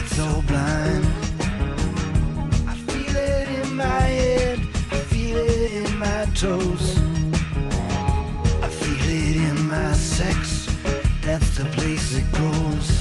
get so blind. I feel it in my head, I feel it in my toes. I feel it in my sex, that's the place it goes.